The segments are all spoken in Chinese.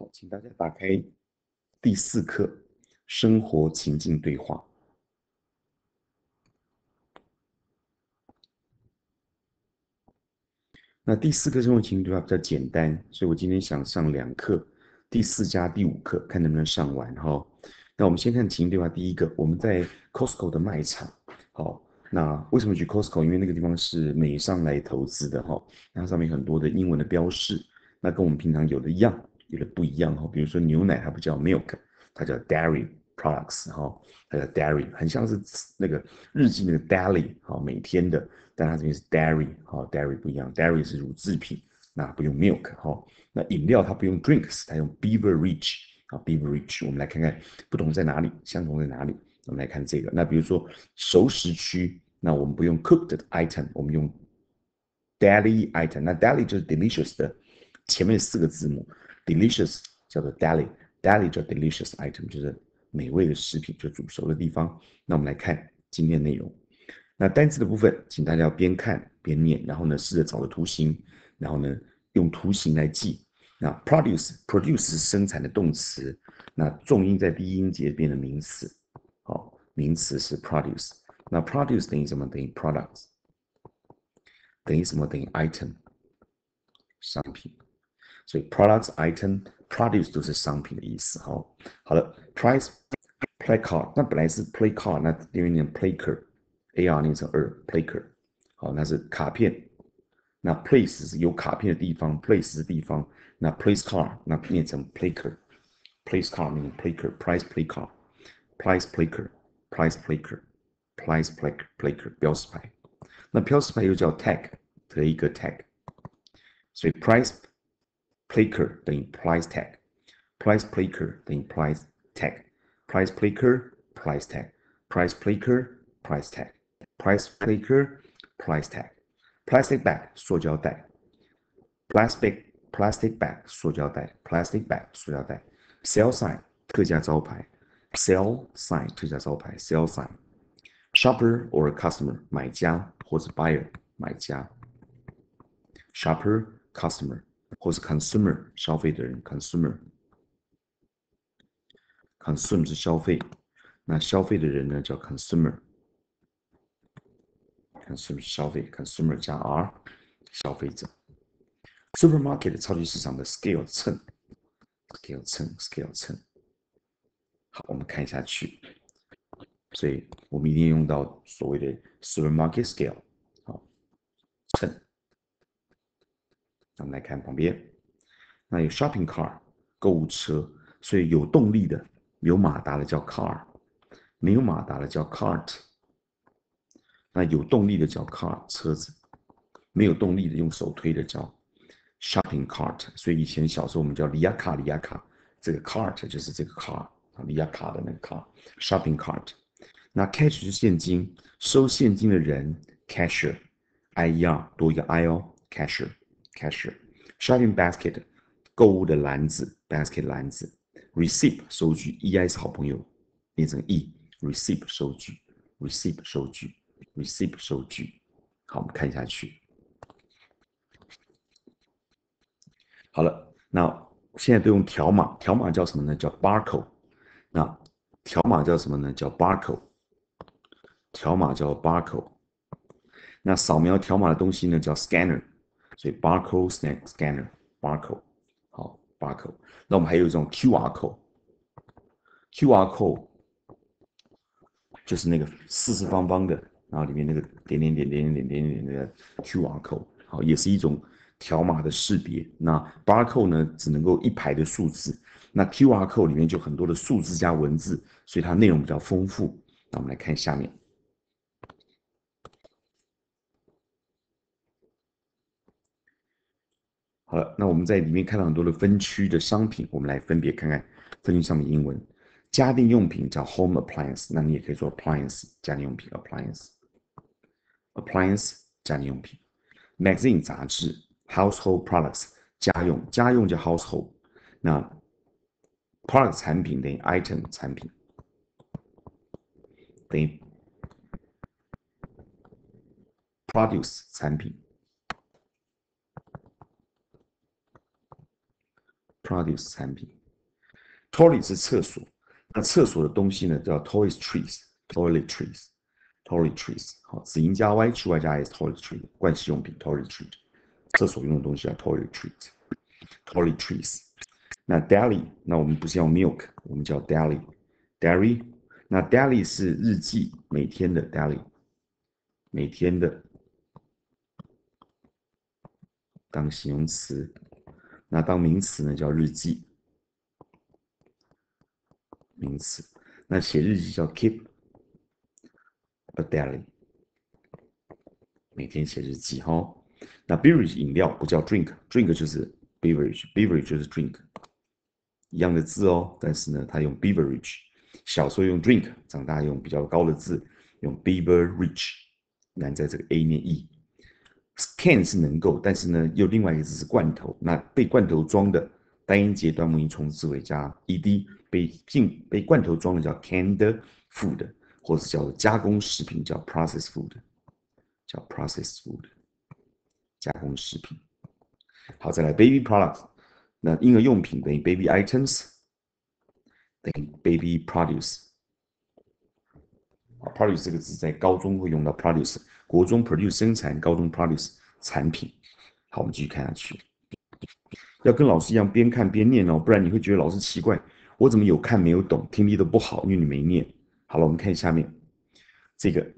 好，请大家打开第四课生活情境对话。那第四课生活情境对话比较简单，所以我今天想上两课，第四加第五课，看能不能上完哈。那我们先看情境对话，第一个，我们在 Costco 的卖场，好。那为什么去 Costco？因为那个地方是美商来投资的哈，它上面很多的英文的标示，那跟我们平常有的一样，有的不一样哈。比如说牛奶，它不叫 milk，它叫 dairy products 哈，它叫 dairy，很像是那个日记那个 daily 哈，每天的，但它这边是 dairy 哈，dairy 不一样，dairy 是乳制品，那不用 milk 哈。那饮料它不用 drinks，它用 beverage 啊，beverage。我们来看看不同在哪里，相同在哪里。我们来看这个，那比如说熟食区，那我们不用 cooked item，我们用 daily item。那 daily 就是 delicious 的前面四个字母，delicious 叫做 deli，deli 叫 delicious item，就是美味的食品，就煮熟的地方。那我们来看今天内容。那单词的部分，请大家要边看边念，然后呢试着找个图形，然后呢用图形来记。那 produce，produce 是生产的动词，那重音在第一音节变成名词。好，名词是 produce，那 produce 等于什么？等于 products，等于什么？等于 item，商品。所以 products、item、produce 都是商品的意思。好，好了，price play card，那本来是 play card，那因为念 play card，A R 念成二 play card，好，那是卡片。那 place 是有卡片的地方，place 是地方。那 place card 那念成 play card，place card 念 play card，price play card。Price plaker，price plaker，price plaker，标识牌。那标识牌又叫 tag 的一个 tag，所以 price plaker 等于 price tag，price plaker 等于 price tag，price plaker，price tag，price plaker，price tag，price plaker，price tag，plastic bag 塑胶袋，plastic plastic bag 塑胶袋，plastic bag 塑胶袋，sell sign 特价招牌。Sell sign 特价招牌，Sell sign，shopper or customer 买家或者 buyer 买家，shopper customer 或是 consumer 消费的人，consumer，consume 是消费，那消费的人呢叫 consumer，consume 是消费，consumer 加 r 消费者，supermarket 超级市场的 scale 秤，scale 秤，scale 秤。好，我们看下去，所以我们一定用到所谓的 supermarket scale。好，秤。我们来看旁边，那有 shopping car 购物车，所以有动力的、有马达的叫 car，没有马达的叫 cart。那有动力的叫 car 车子，没有动力的用手推的叫 shopping cart。所以以前小时候我们叫里亚卡里亚卡，这个 cart 就是这个 car。里亚卡的那个 car，shopping cart。那 cash 是现金，收现金的人，cashier，I E R 多一个 I 哦，cash，cashier，cashier。shopping basket，购物的篮子，basket 篮子。receipt 收据，E I 是好朋友，变成 E，receipt 收据，receipt 收据，receipt 收据。好，我们看下去。好了，那现在都用条码，条码叫什么呢？叫 barcode。那条码叫什么呢？叫 barcode。条码叫 barcode。那扫描条码的东西呢？叫 scanner。所以 barcode scanner barcode 好 barcode 那我们还有一种 QR code QR code 就是那个四四方方的，然后里面那个点点点点点点点那个 QR code 好，也是一种条码的识别，那 barcode 呢，只能够一排的数字，那 QR code 里面就很多的数字加文字，所以它内容比较丰富。那我们来看下面。好了，那我们在里面看到很多的分区的商品，我们来分别看看分区上面英文。家电用品叫 home appliance，那你也可以说 appliance 家电用品 appliance，appliance 家电用品。magazine 杂志 household products 家用家用叫 household，那 product 产品等于 item 产品等于 produce 产品 produce 产品。Toilet 是厕所，那厕所的东西呢叫 toiletries，toiletries，toiletries。好，子音加 y 去 y 加 s，toiletries，盥洗用品 toiletries，厕所用的东西叫 toiletries，toiletries。那 daily，那我们不是要 milk，我们叫 daily，dairy。那 daily 是日记，每天的 daily，每天的当形容词，那当名词呢叫日记。名词，那写日记叫 keep a diary，每天写日记哈。那 beverage 饮料不叫 drink，drink 就是 beverage，beverage 就是 drink，一样的字哦。但是呢，它用 beverage，小时候用 drink，长大用比较高的字用 beverage，难在这个 a 念 e。Scan 是能够，但是呢，又另外一个字是罐头，那被罐头装的单音节短母音重置为加 ed。被进被罐头装的叫 canned food，或者叫加工食品叫 processed food，叫 processed food，加工食品。好，再来 baby products，那婴儿用品等于 baby items，等于 baby produce。produce 这个字在高中会用到 produce，国中 produce 生产，高中 produce 产品。好，我们继续看下去，要跟老师一样边看边念哦，不然你会觉得老师奇怪。我怎么有看没有懂，听力都不好，因为你没念。好了，我们看下面这个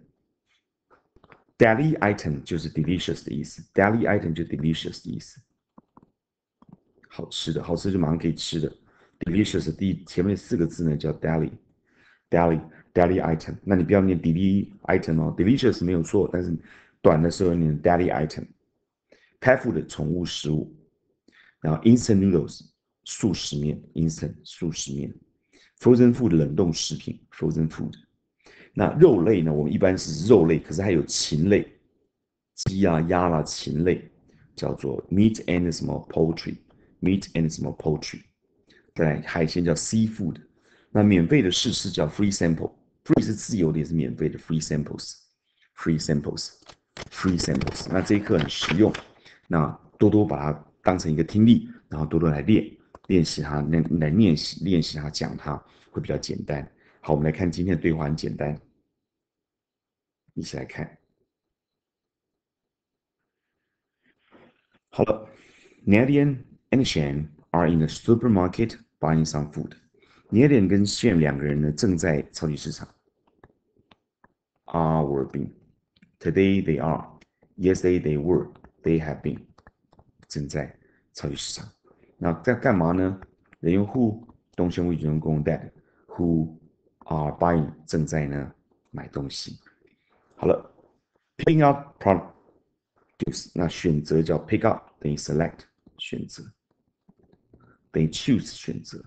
daily item 就是 delicious 的意思，daily item 就 delicious 的意思，好吃的，好吃就马上可以吃的。delicious 第前面四个字呢叫 daily Daily daily item，。那你不要念 daily item 哦，delicious 没有错，但是短的时候念 daily item。pet food 宠物食物，然后 instant noodles。速食面，instant 速食面，frozen food 冷冻食品，frozen food。那肉类呢？我们一般是肉类，可是还有禽类，鸡啊、鸭啦、禽类叫做 meat and 什么 poultry，meat and 什么 poultry。对，海鲜叫 seafood。那免费的试吃叫 free sample，free 是自由的，也是免费的 free samples，free samples，free samples。那这一课很实用，那多多把它当成一个听力，然后多多来练。练习它，来来练习练习它，讲它会比较简单。好，我们来看今天的对话，很简单，一起来看。好了，Nadian and Shan are in the supermarket buying some food。Nadian 跟 Shan 两个人呢，正在超级市场。Are been today they are yesterday they were they have been 正在超级市场。那在干嘛呢？人用 who 动词为主人公 that who are buying 正在呢买东西。好了，Pick up produce 那选择叫 pick up 等于 select 选择，等于 choose 选择，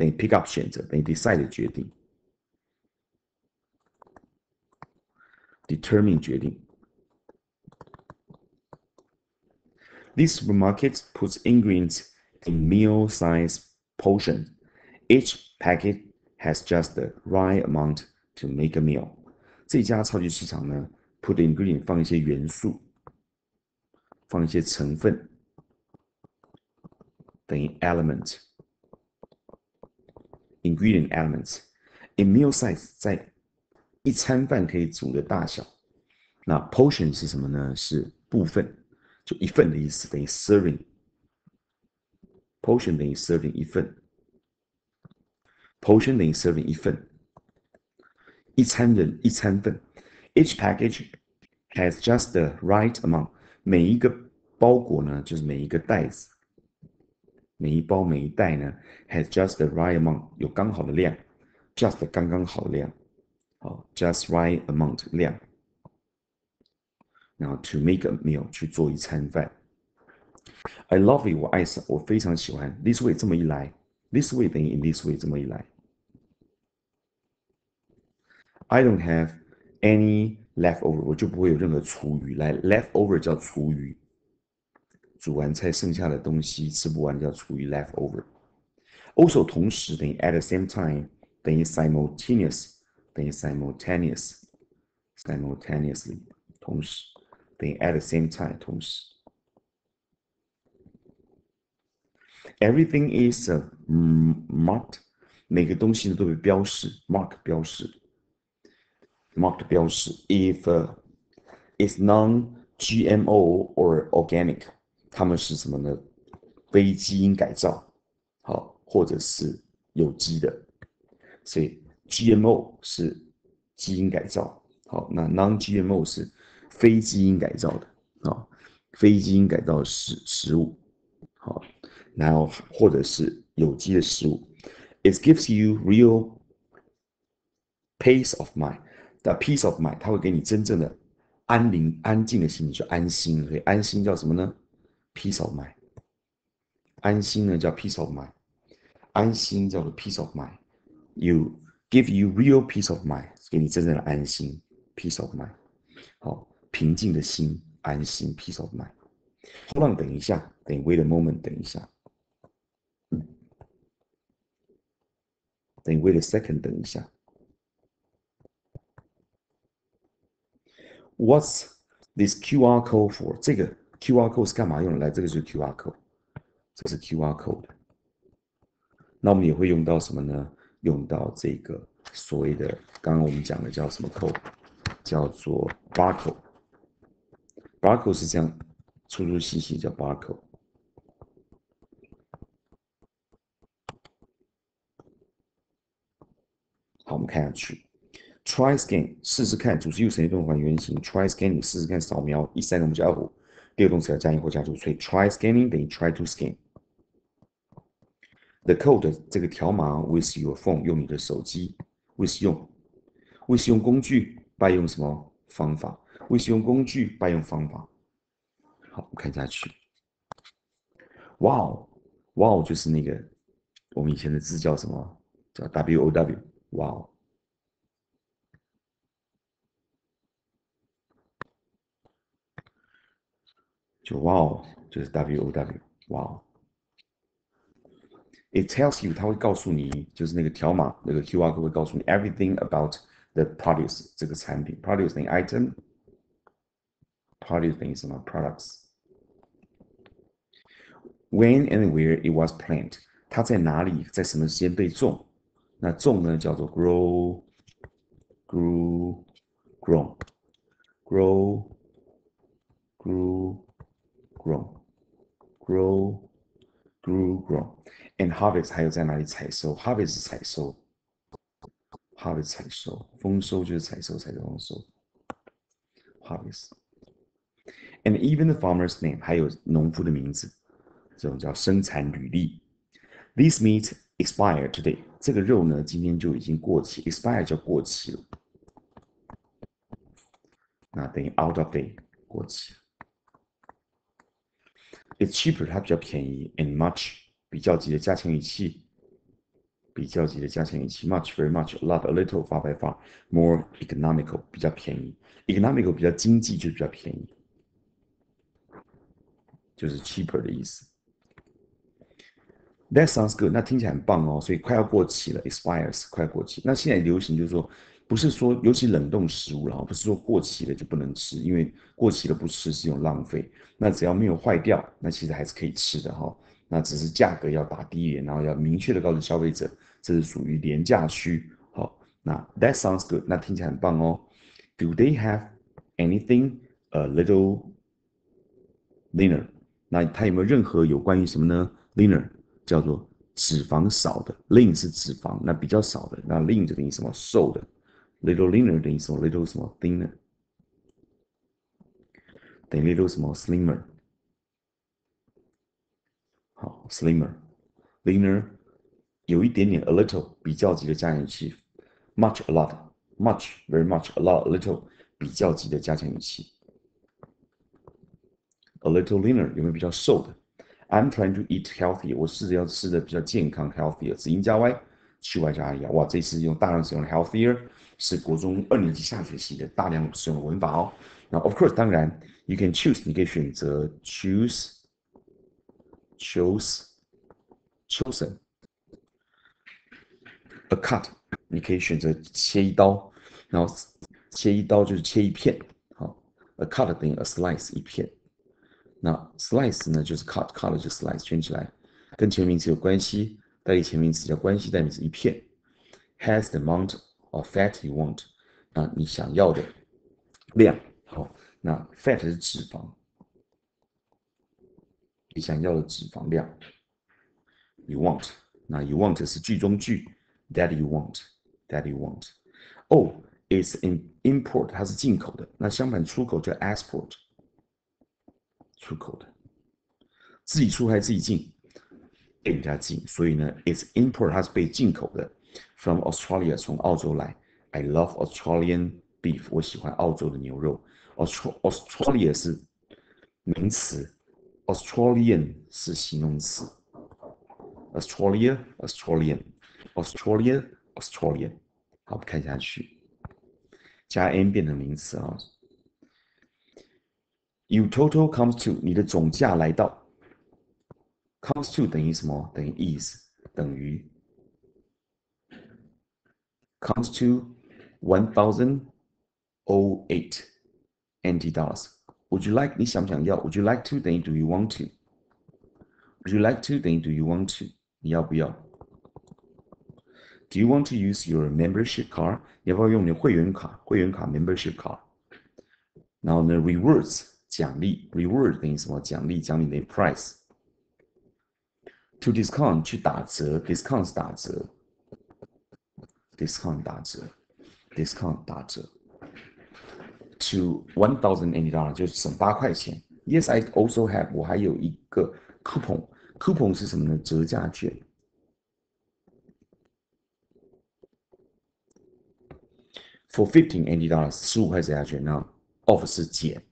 等于 pick up 选择，等于 decide 决定，determine 决定。This supermarket puts ingredients in meal-sized portions. Each packet has just the right amount to make a meal. 这家超级市场呢，put ingredient 放一些元素，放一些成分，等于 element。 ingredient elements in meal size 在一餐饭可以煮的大小。那 portion 是什么呢？是部分。就一份的意思，等于 serving，portion 等于 serving 一份，portion 等于 serving 一份，一餐人一餐份。Each package has just the right amount。每一个包裹呢，就是每一个袋子， 每一包每一袋呢，has just the right amount，有刚好的量，just 刚刚好的量，好，just right amount 量。然后 to make a meal 去做一餐饭。I love it，我爱上，我非常喜欢。This way 这么一来，this way 等于 in this way 这么一来。I don't have any leftover，我就不会有任何厨余。来，leftover 叫厨余， 煮完菜剩下的东西吃不完叫厨余 leftover。Also 同时等于 at the same time 等于 simultaneous 等于 simultaneous，simultaneously 同时。等于 at the same time 同时。 Everything is a marked，每个东西呢都被标示，mark 标示，marked 标示。If it's non-GMO or organic， 它们是什么呢？非基因改造，好，或者是有机的。所以 GMO 是基因改造，好，那 non-GMO 是非基因改造的，啊，非基因改造食食物，好。然后或者是有机的食物，it gives you real peace of mind。的 peace of mind，它会给你真正的安宁、安静的心，你就安心。所以安心叫什么呢 ？peace of mind。安心呢叫 peace of mind。安心叫做 peace of mind。You give you real peace of mind，给你真正的安心，peace of mind。好，平静的心，安心，peace of mind。Hold on，等一下，等 wait a moment，等一下。等 wait a second，等一下。What's this QR code for？这个 QR code 是干嘛用的？来，这个就是 QR code，这是 QR code。那我们也会用到什么呢？用到这个所谓的刚刚我们讲的叫什么 code？叫做 barcode。barcode 是这样，出入信息叫 barcode。好，我们看下去。Try scan，试试看。主词又成一动还原型。Try scan 你试试看扫描。第三个我们加 o。第二个动词要加引或加注，所以 try scanning 等于 try to scan。The code 这个条码 with your phone 用你的手机，with 用，with 用工具，by 用什么方法？with 用工具，by 用方法。好，我们看下去。Wow，wow 就是那个我们以前的字叫什么？叫 W O W，Wow 就哇哦，就是 W O W，哇哦！It tells you，它会告诉你，就是那个条码，那个 QR code 会告诉你 everything about the produce 这个产品。produce 等于 item，produce 等于什么？products。When and where it was planted，它在哪里，在什么时间被种？那种呢叫做 grow，grow，grow，grow，grow，grow，and harvest 还有在哪里采收？harvest 是采收，harvest 采收，丰收就是采收，采收丰收，harvest，and even the farmer's name 还有农夫的名字，这种叫生产履历。This meat expired today。这个肉呢，今天就已经过期，expire 叫过期了，那等于 out of date 过期。 It's cheaper，它比较便宜，and much 比较级的加强语气，比较级的加强语气，much very much，a lot，a little，far by far，more economical 比较便宜，economical 比较经济就比较便宜，就是 cheaper 的意思。That sounds good，那听起来很棒哦。所以快要过期了，expires，快过期。那现在流行就是说， 不是说尤其冷冻食物然后，不是说过期了就不能吃，因为过期了不吃是一种浪费。那只要没有坏掉，那其实还是可以吃的哈。那只是价格要打低一点，然后要明确的告诉消费者，这是属于廉价区。好，那 That sounds good，那听起来很棒哦。Do they have anything a little leaner？那它有没有任何有关于什么呢？Leaner。叫做脂肪少的，lean 是脂肪，那比较少的，那 lean 就等于什么瘦的 ，little leaner 等于什么 little 什么 thinner，等于 little 什么 slimmer，好 slimmer，leaner 有一点点 a little 比较级的加强语气，much a lot，much very much a lot a little 比较级的加强语气，a little leaner 有没有比较瘦的？I'm trying to eat healthy，我试着要吃的比较健康，healthier，子音加 y， 去 y 加 i，哇，这次用大量使用 healthier，是国中二年级下学期的大量使用的文法哦。那 of course，当然，you can choose，你可以选择 choose，choose，chosen。a cut，你可以选择切一刀，然后切一刀就是切一片，好，a cut 等于 a slice 一片。那 slice 呢，就是 cut，cut 就 slice，圈起来。跟前名词有关系，代替前名词叫关系代名词一片。Has the amount of fat you want？啊，你想要的量。好，那 fat 是脂肪，你想要的脂肪量。You want？那 you want 是句中句，that you want，that you want。哦 it's in import，它是进口的。那相反，出口叫 export，出口的。自己出还是自己进？给人家进。所以呢，it's import，它是被进口的。From Australia，从澳洲来。I love Australian beef，我喜欢澳洲的牛肉。Australia 是名词，Australian 是形容词。Australia, Australian, Australia, Australian。好，我们看下去，加 n 变成名词啊。You total comes to 你的总价来到 ，comes to 等于什么？等于 is 等于 comes to one thousand o eight NT dollars. Would you like 你想不想要？Would you like to 等于 Do you want to? Would you like to 等于 Do you want to? 你要不要？Do you want to use your membership card？你要不要用你的会员卡？会员卡 membership card。然后呢，rewards 奖励，reward 等于什么？奖励，奖励的 price。 To discount 去打折，discount 是打折，discount 打折，discount 打折。To one thousand eighty dollars 就省八块钱。Yes, I also have 我还有一个 coupon。coupon 是什么呢？折价券。For fifteen eighty dollars，十五块折价券。那 off 是减。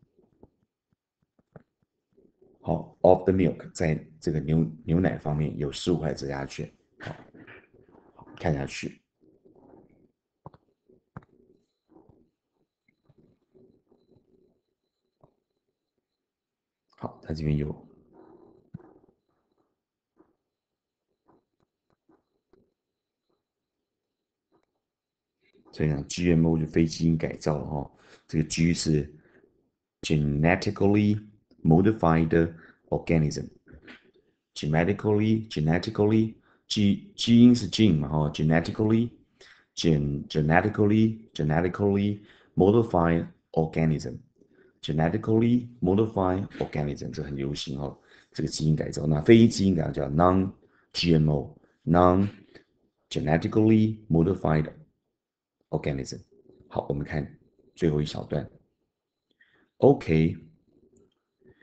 好，of the milk，在这个牛牛奶方面有十五块折价券。好，看下去。好，它这边有。所以呢，GMO 就非基因改造了哈。这个 G 是 genetically modified organism。genetically genetically G 基因是 gene 嘛哈，genetically gen genetically genetically modified organism。genetically modified organism 这很流行哦，这个基因改造。那非基因改造叫 non-GMO，non genetically modified organism。好，我们看最后一小段。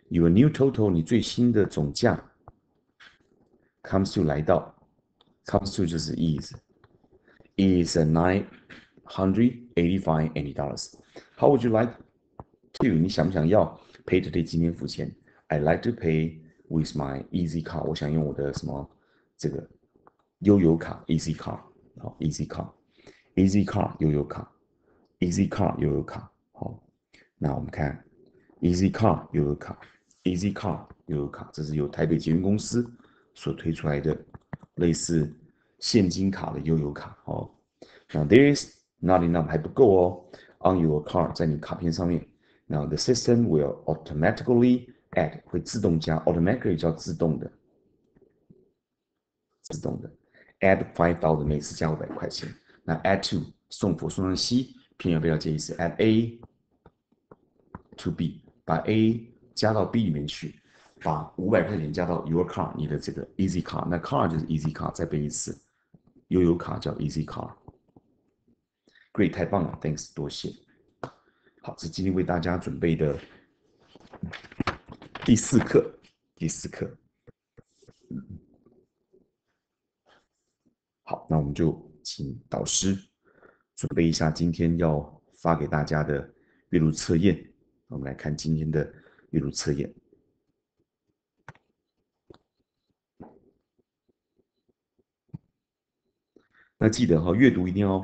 Your new total，你最新的总价 comes to 来到，comes to 就是 is，is nine hundred eighty-five eighty dollars。How would you like to？你想不想要 pay today？今天付钱？I like to pay with my Easy car。我想用我的什么这个悠游卡 Easy car，。好，Easy car，easy Car 悠游卡，Easy Car 悠游卡，好，那我们看 Easy Car 悠游卡，Easy Car 悠游卡，这是由台北捷运公司所推出来的类似现金卡的悠游卡，哦，那 There is not enough 还不够哦，On your card 在你卡片上面，Now the system will automatically add 会自动加，automatically 叫自动的，自动的，add five thousand 每次加五百块钱。那 add to 送佛送上 C，偏要不要介意是？add A to B，把 A 加到 B 里面去，把五百块钱加到 your car 你的这个 Easy Car，那 car 就是 Easy Car，再背一次，悠悠卡叫 Easy Car。Great，太棒了，Thanks，多谢。好，是今天为大家准备的第四课，第四课。好，那我们就。请导师准备一下今天要发给大家的阅读测验。我们来看今天的比如测验。那记得哈，阅读一定要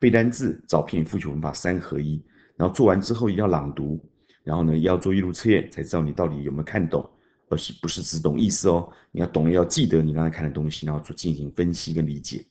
背单字、找片、复习文法三合一。然后做完之后一定要朗读，然后呢要做阅读测验，才知道你到底有没有看懂，而是不是只懂意思哦。你要懂，要记得你刚才看的东西，然后做进行分析跟理解。